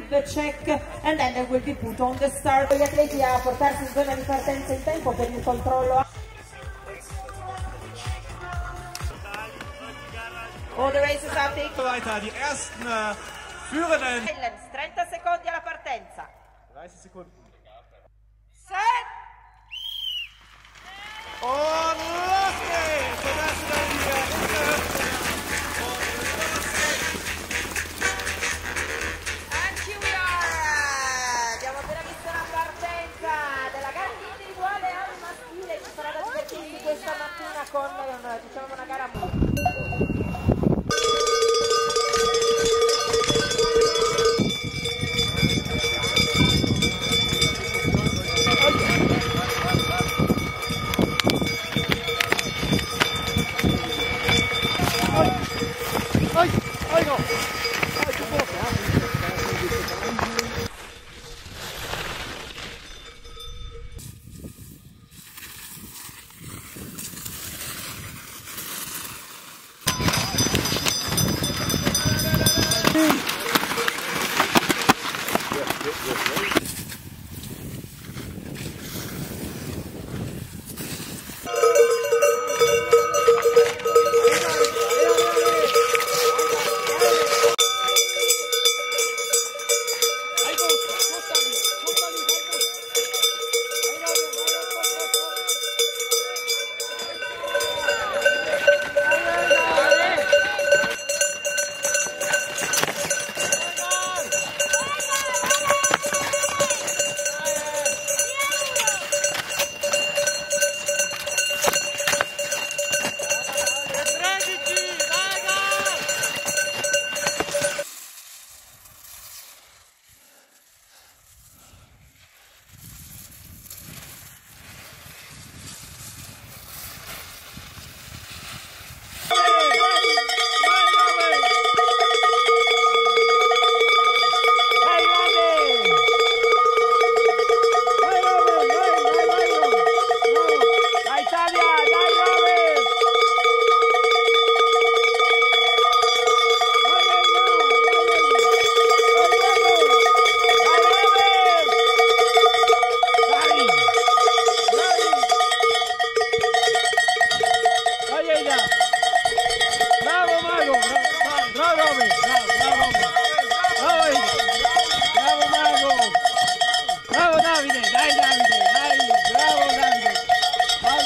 fib check and then they will be put on the start. Gli atleti a portarsi in zona di partenza in tempo per il controllo. All the races are taken. Weiter, die ersten äh, Führenden. Silence, 30 secondi alla partenza. 30 Sekunden. Set! Un- diciamo una get this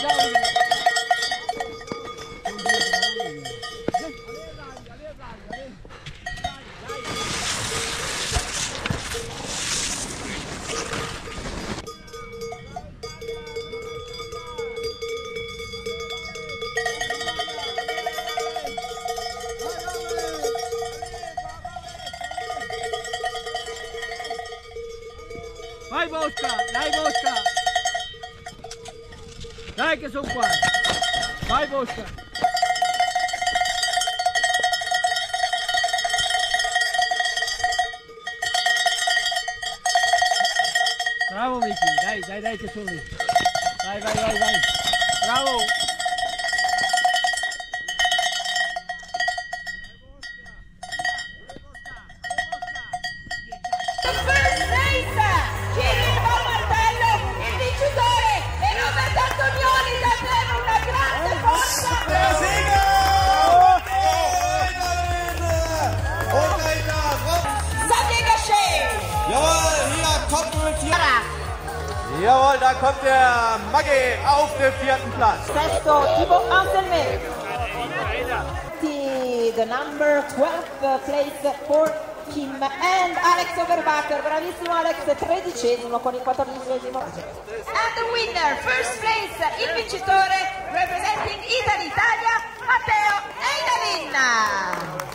Vai Davide. Vai Bosca, Sai que eu sou o. Vai, Bosca. Bravo, Miki. Dai, dai, dai que eu sou o Vai, vai, vai, vai. Bravo. Hier. Jawohl, da kommt der Maggi auf den vierten Platz. Sesto Thibaut Anselme. The, number 12 place for him and Alex Overbacher, bravissimo Alex, tredicesimo con il quattordicesimo. And the winner, first place, il vincitore, representing Italy Italia, Matteo Eidalin.